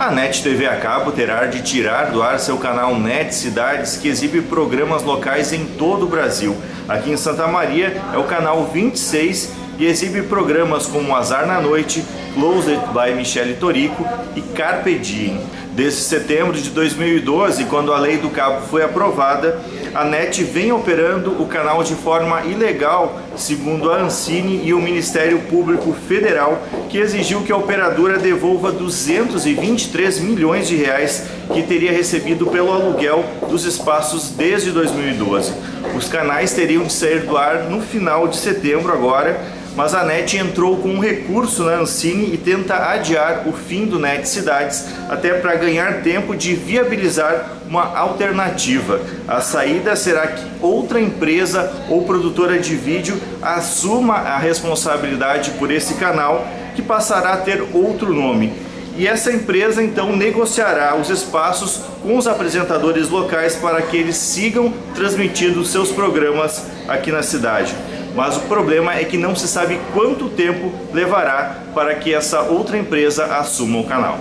A NET TV a cabo terá de tirar do ar seu canal NET Cidades, que exibe programas locais em todo o Brasil. Aqui em Santa Maria é o canal 26 e exibe programas como Azar na Noite, Closed by Michele Torico e Carpe Diem. Desde setembro de 2012, quando a lei do cabo foi aprovada, a NET vem operando o canal de forma ilegal, segundo a Ancine e o Ministério Público Federal, que exigiu que a operadora devolva 223 milhões de reais que teria recebido pelo aluguel dos espaços desde 2012. Os canais teriam de sair do ar no final de setembro agora, mas a NET entrou com um recurso na Ancine e tenta adiar o fim do NET Cidades até para ganhar tempo de viabilizar uma alternativa. A saída será que outra empresa ou produtora de vídeo assuma a responsabilidade por esse canal que passará a ter outro nome. E essa empresa então negociará os espaços com os apresentadores locais para que eles sigam transmitindo seus programas aqui na cidade mas o problema é que não se sabe quanto tempo levará para que essa outra empresa assuma o canal.